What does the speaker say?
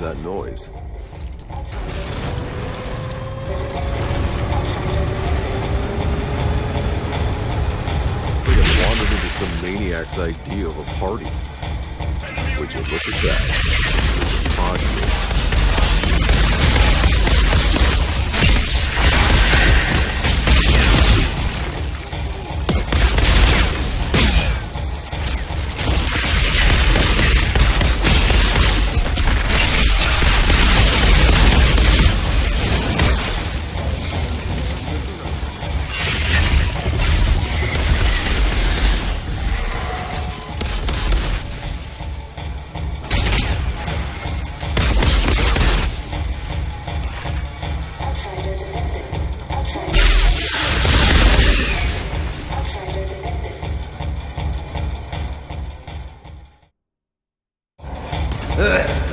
that noise? It's like wandered into some maniac's idea of a party. Would you look at that? Conscious. Ugh.